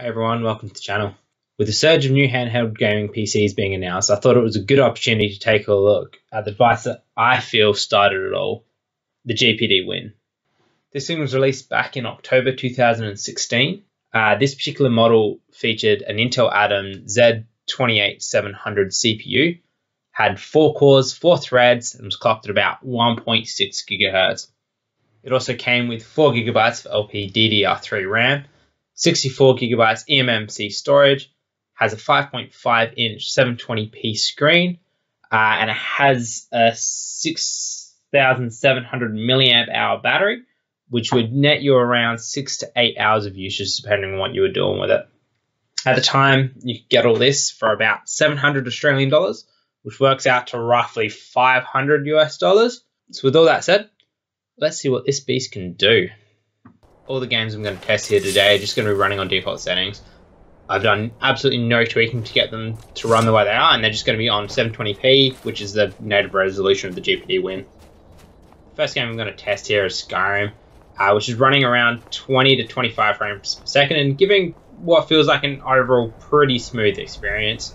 Hey everyone, welcome to the channel. With the surge of new handheld gaming PCs being announced, I thought it was a good opportunity to take a look at the device that I feel started it all, the GPD Win. This thing was released back in October 2016. Uh, this particular model featured an Intel Atom Z28700 CPU, had four cores, four threads, and was clocked at about 1.6 gigahertz. It also came with 4 gigabytes of LPDDR3 RAM 64 gigabytes eMMC storage, has a 5.5 inch 720p screen, uh, and it has a 6,700 milliamp hour battery, which would net you around six to eight hours of usage, depending on what you were doing with it. At the time, you could get all this for about 700 Australian dollars, which works out to roughly 500 US dollars. So, with all that said, let's see what this beast can do all the games I'm going to test here today are just going to be running on default settings. I've done absolutely no tweaking to get them to run the way they are, and they're just going to be on 720p, which is the native resolution of the GPD Win. First game I'm going to test here is Skyrim, uh, which is running around 20 to 25 frames per second and giving what feels like an overall pretty smooth experience.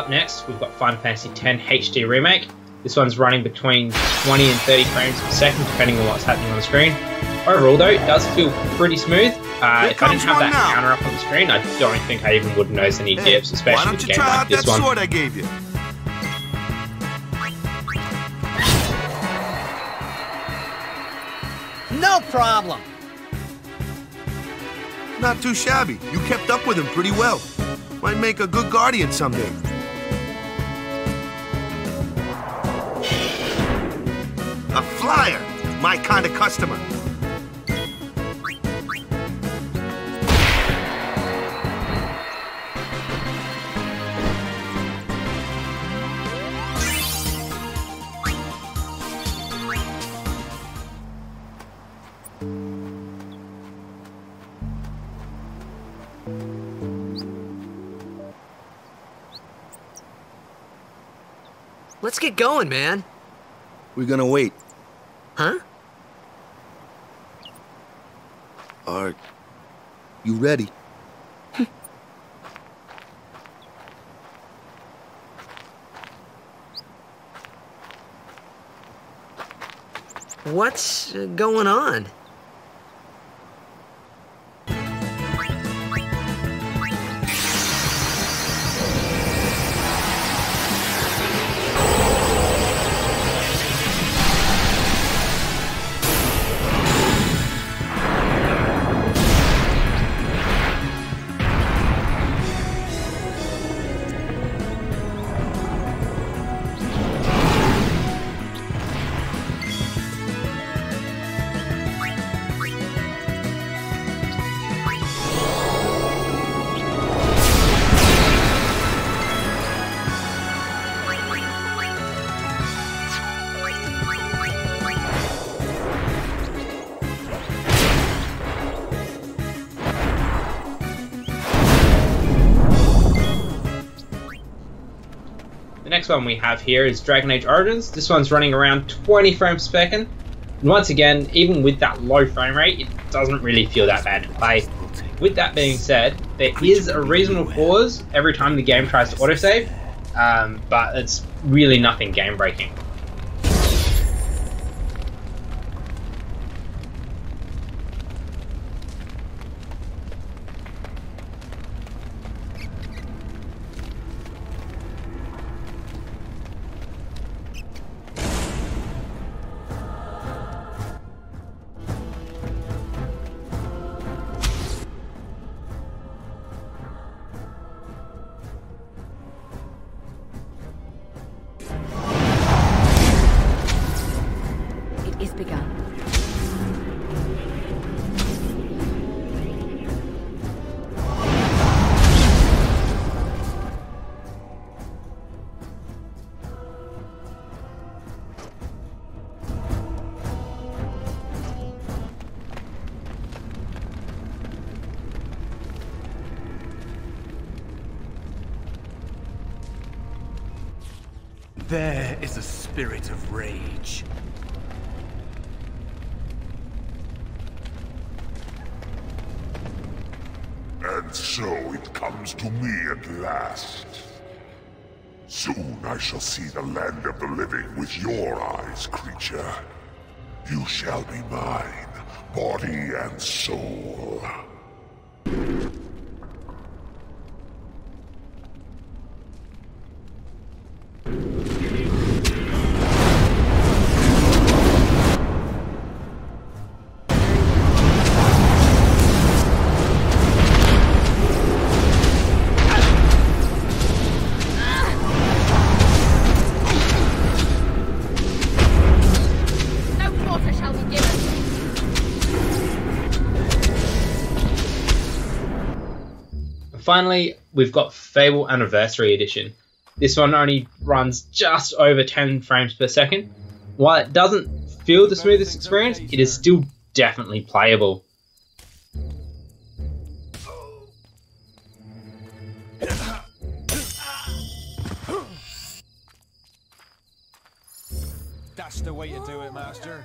Up next, we've got Final Fantasy X HD Remake. This one's running between 20 and 30 frames per second, depending on what's happening on the screen. Overall, though, it does feel pretty smooth. Uh, if I didn't have that now. counter up on the screen, I don't think I even would notice any hey, dips, especially with a game like this one. Sword I gave you? No problem. Not too shabby. You kept up with him pretty well. Might make a good guardian someday. A flyer! My kind of customer. Let's get going, man. We're gonna wait. Huh? Are you ready? What's uh, going on? The next one we have here is Dragon Age Origins. This one's running around 20 frames per second. And once again, even with that low frame rate, it doesn't really feel that bad to play. With that being said, There is a reasonable pause every time the game tries to autosave, um, but it's really nothing game breaking. Is begun. There is a spirit of rage. And so it comes to me at last. Soon I shall see the land of the living with your eyes, creature. You shall be mine, body and soul. Finally, we've got Fable Anniversary Edition. This one only runs just over 10 frames per second. While it doesn't feel the smoothest experience, it is still definitely playable. That's the way to do it, Master.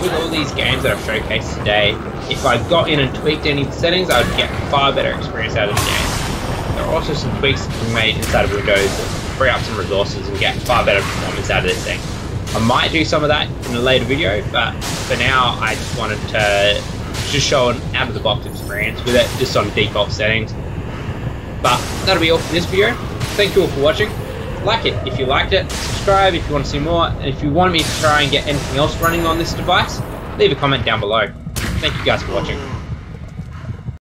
With all these games that I've showcased today, if I got in and tweaked any of the settings, I would get far better experience out of the game. There are also some tweaks that can be made inside of Windows that free up some resources and get far better performance out of this thing. I might do some of that in a later video, but for now I just wanted to just show an out of the box experience with it just on default settings. But that'll be all for this video. Thank you all for watching. Like it if you liked it, subscribe if you want to see more, and if you want me to try and get anything else running on this device, leave a comment down below. Thank you guys for watching.